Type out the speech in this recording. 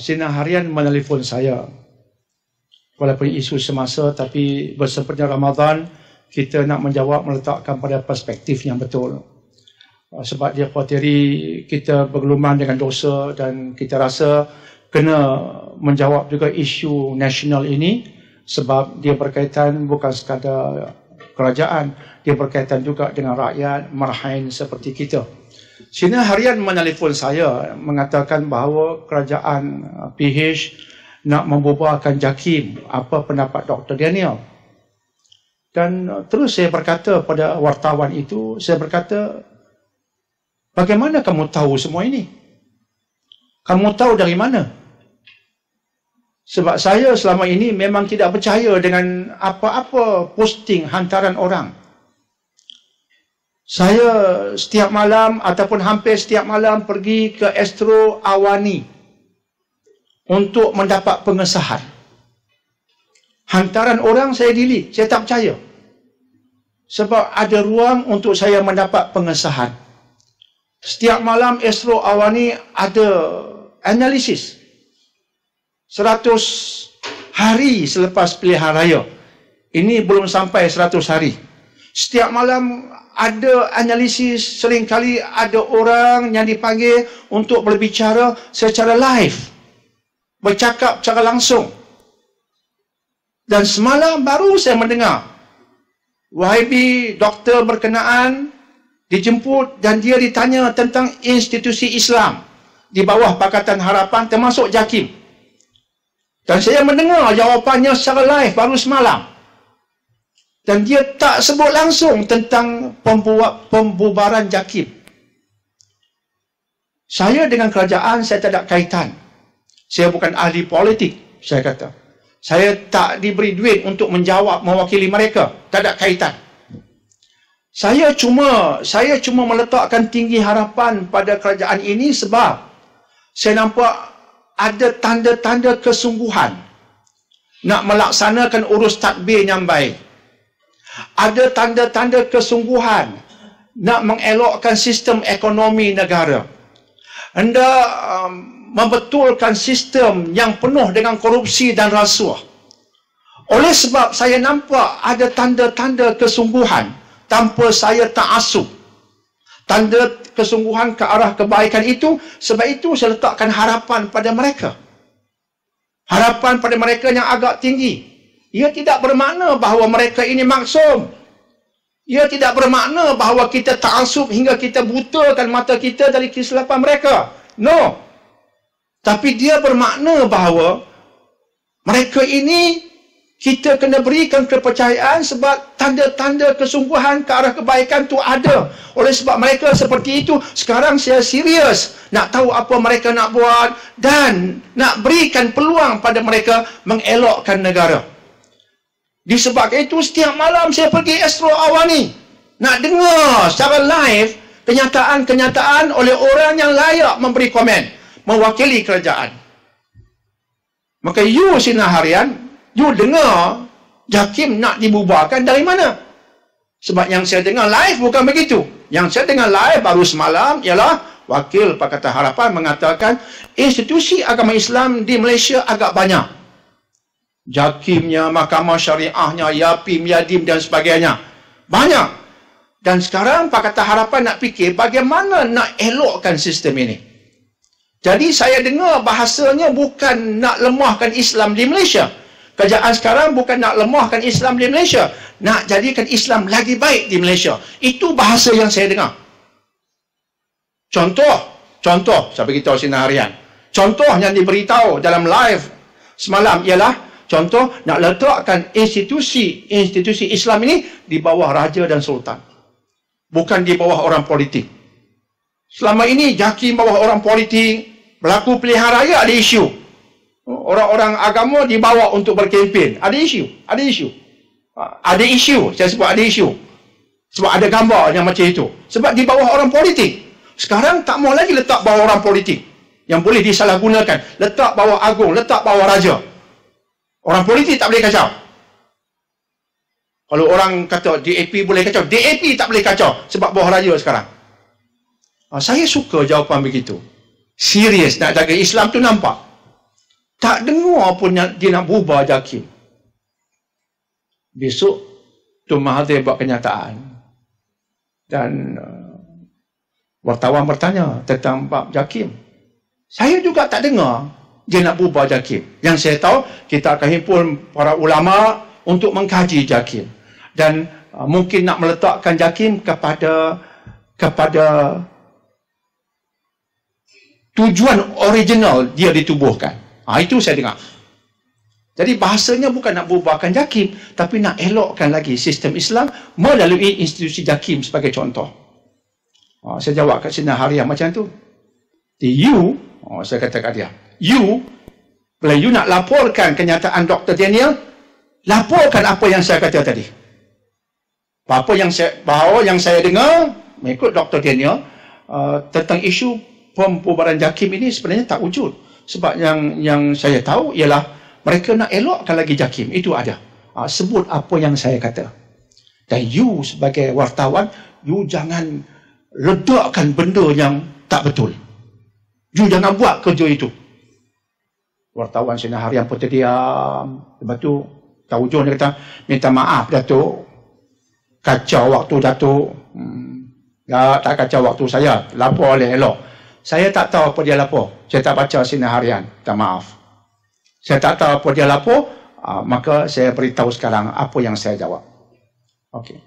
sinar harian menelpon saya. Walaupun isu semasa tapi bersempena Ramadan kita nak menjawab meletakkan pada perspektif yang betul. Uh, sebab dia khawatiri kita bergelumang dengan dosa dan kita rasa kena menjawab juga isu nasional ini sebab dia berkaitan bukan sekadar kerajaan, dia berkaitan juga dengan rakyat marhain seperti kita. Sina harian menelpon saya mengatakan bahawa kerajaan PH nak membubarkan JAKIM. Apa pendapat Dr. Daniel? Dan terus saya berkata pada wartawan itu, saya berkata, bagaimana kamu tahu semua ini? Kamu tahu dari mana? Sebab saya selama ini memang tidak percaya dengan apa-apa posting hantaran orang. Saya setiap malam ataupun hampir setiap malam pergi ke Astro Awani untuk mendapat pengesahan. Hantaran orang saya delete, saya tak percaya. Sebab ada ruang untuk saya mendapat pengesahan. Setiap malam Astro Awani ada analisis Seratus hari selepas pilihan raya. Ini belum sampai seratus hari. Setiap malam ada analisis, seringkali ada orang yang dipanggil untuk berbicara secara live. Bercakap secara langsung. Dan semalam baru saya mendengar YB doktor berkenaan dijemput dan dia ditanya tentang institusi Islam di bawah Pakatan Harapan termasuk JAKIM. Dan saya mendengar jawapannya secara live baru semalam. Dan dia tak sebut langsung tentang pembubaran JAKIM. Saya dengan kerajaan, saya tak ada kaitan. Saya bukan ahli politik, saya kata. Saya tak diberi duit untuk menjawab, mewakili mereka. Tak ada kaitan. Saya cuma saya cuma meletakkan tinggi harapan pada kerajaan ini sebab saya nampak ada tanda-tanda kesungguhan nak melaksanakan urus tadbir yang baik. Ada tanda-tanda kesungguhan nak mengelokkan sistem ekonomi negara. Anda um, membetulkan sistem yang penuh dengan korupsi dan rasuah. Oleh sebab saya nampak ada tanda-tanda kesungguhan tanpa saya tak asuh. Tanda kesungguhan ke arah kebaikan itu sebab itu saya letakkan harapan pada mereka harapan pada mereka yang agak tinggi ia tidak bermakna bahawa mereka ini maksum ia tidak bermakna bahawa kita ta'asub hingga kita butakan mata kita dari kesilapan mereka no tapi dia bermakna bahawa mereka ini kita kena berikan kepercayaan sebab tanda-tanda kesungguhan ke arah kebaikan tu ada. Oleh sebab mereka seperti itu, sekarang saya serius nak tahu apa mereka nak buat dan nak berikan peluang pada mereka mengelokkan negara. Disebabkan itu, setiap malam saya pergi Astro Awani nak dengar secara live kenyataan-kenyataan oleh orang yang layak memberi komen mewakili kerajaan. Maka you sinar harian You dengar Jakim nak dibubarkan dari mana? Sebab yang saya dengar live bukan begitu. Yang saya dengar live baru semalam ialah Wakil Pakatan Harapan mengatakan institusi agama Islam di Malaysia agak banyak. Jakimnya, Mahkamah Syariahnya, Yapim, Yadim dan sebagainya. Banyak. Dan sekarang Pakatan Harapan nak fikir bagaimana nak elokkan sistem ini. Jadi saya dengar bahasanya bukan nak lemahkan Islam di Malaysia. Kerajaan sekarang bukan nak lemahkan Islam di Malaysia. Nak jadikan Islam lagi baik di Malaysia. Itu bahasa yang saya dengar. Contoh. Contoh. Saya beritahu sinar harian. Contoh yang diberitahu dalam live semalam ialah contoh nak letakkan institusi-institusi Islam ini di bawah raja dan sultan. Bukan di bawah orang politik. Selama ini jaki bawah orang politik berlaku pilihan raya ada isu orang-orang agama dibawa untuk berkempen. Ada isu, ada isu. Ada isu, saya sebut ada isu. Sebab ada gambar yang macam itu. Sebab di bawah orang politik. Sekarang tak mau lagi letak bawah orang politik. Yang boleh disalahgunakan. Letak bawah agung, letak bawah raja. Orang politik tak boleh kacau. Kalau orang kata DAP boleh kacau, DAP tak boleh kacau. Sebab bawah raja sekarang. Ha, saya suka jawapan begitu. Serius nak jaga Islam tu nampak. Tak dengar pun dia nak bubar JAKIM. Besok Tun Mahathir buat kenyataan. Dan uh, wartawan bertanya tentang bab JAKIM. Saya juga tak dengar dia nak bubar JAKIM. Yang saya tahu, kita akan himpun para ulama untuk mengkaji JAKIM. Dan uh, mungkin nak meletakkan JAKIM kepada kepada tujuan original dia ditubuhkan. Ha, itu saya dengar. Jadi bahasanya bukan nak bubarkan JAKIM, tapi nak elokkan lagi sistem Islam melalui institusi JAKIM sebagai contoh. Ha, saya jawab kat Sinar Harian macam tu. Di you, oh, saya kata kat dia, you, bila you nak laporkan kenyataan Dr. Daniel, laporkan apa yang saya kata tadi. Apa yang saya, bahawa yang saya dengar, mengikut Dr. Daniel, uh, tentang isu pembubaran JAKIM ini sebenarnya tak wujud sebab yang yang saya tahu ialah mereka nak elokkan lagi JAKIM itu ada ha, sebut apa yang saya kata dan you sebagai wartawan you jangan ledakkan benda yang tak betul you jangan buat kerja itu wartawan sinar harian pun terdiam lepas tu tahu John dia kata minta maaf Datuk kacau waktu Datuk hmm. Ya, tak kacau waktu saya lapor oleh elok saya tak tahu apa dia lapor. Saya tak baca sinar harian. Tak maaf. Saya tak tahu apa dia lapor. Uh, maka saya beritahu sekarang apa yang saya jawab. Okey.